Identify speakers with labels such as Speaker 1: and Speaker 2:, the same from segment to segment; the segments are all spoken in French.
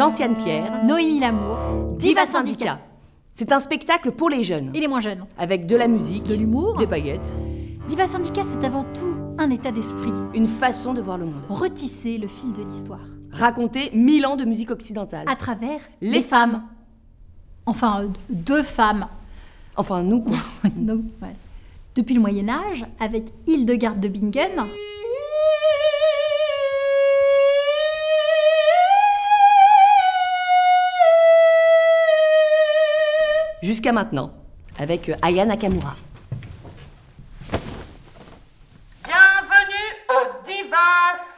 Speaker 1: Gentiane Pierre,
Speaker 2: Noémie Lamour, Diva Syndicat.
Speaker 1: C'est un spectacle pour les jeunes, et
Speaker 2: les moins jeunes.
Speaker 1: avec de la musique, De
Speaker 2: l'humour. des
Speaker 1: paillettes,
Speaker 2: Diva Syndicat, c'est avant tout un état d'esprit.
Speaker 1: une façon de voir le monde.
Speaker 2: Retisser le fil de l'histoire.
Speaker 1: Raconter mille ans de musique occidentale. À
Speaker 2: travers Les femmes. Enfin, euh, deux femmes.
Speaker 1: Enfin, nous, quoi.
Speaker 2: Donc, ouais. Depuis le Moyen-Âge, avec Hildegarde de Bingen,
Speaker 1: Jusqu'à maintenant, avec euh, Aya Nakamura.
Speaker 3: Bienvenue au Diva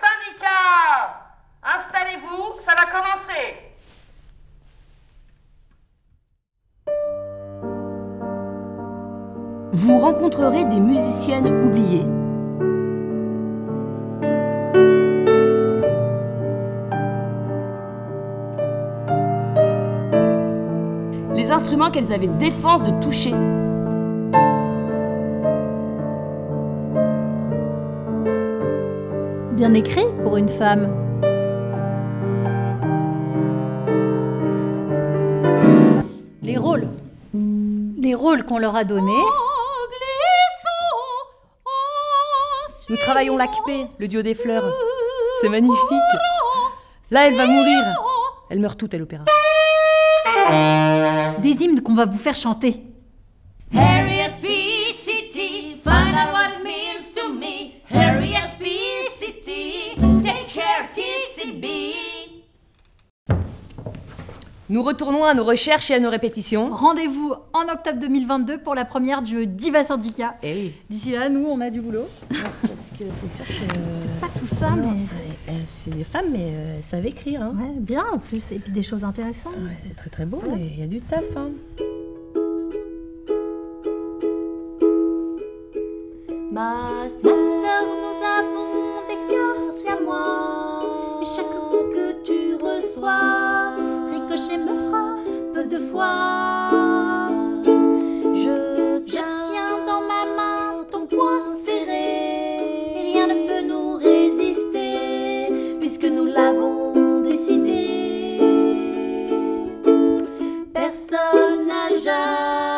Speaker 3: Syndicat Installez-vous, ça va commencer
Speaker 1: Vous rencontrerez des musiciennes oubliées. Les instruments qu'elles avaient défense de toucher.
Speaker 2: bien écrit pour une femme. Les rôles. Les rôles qu'on leur a donnés.
Speaker 1: Nous travaillons l'ACP, le duo des fleurs. C'est magnifique. Là, elle va mourir. Elle meurt toute à l'opéra.
Speaker 2: Des hymnes qu'on va vous faire chanter.
Speaker 1: Nous retournons à nos recherches et à nos répétitions.
Speaker 2: Rendez-vous en octobre 2022 pour la première du Diva Syndicat.
Speaker 1: Eh.
Speaker 2: D'ici là, nous, on a du boulot.
Speaker 1: Parce que c'est sûr que. Pas
Speaker 2: tout ça, mais
Speaker 1: c'est des femmes, mais euh, elles savent écrire. Hein.
Speaker 2: ouais, bien en plus. Et puis des choses intéressantes. Ouais,
Speaker 1: c'est très très beau, mais il y a du taf. Hein. Ma Sœur, nous
Speaker 2: avons des cœurs
Speaker 1: siamois. Et chaque
Speaker 2: de.
Speaker 1: Je tiens, dans
Speaker 2: ma main ton poing
Speaker 1: serré. Rien
Speaker 2: ne peut nous
Speaker 1: résister, puisque nous l'avons décidé. Personne n'a jamais.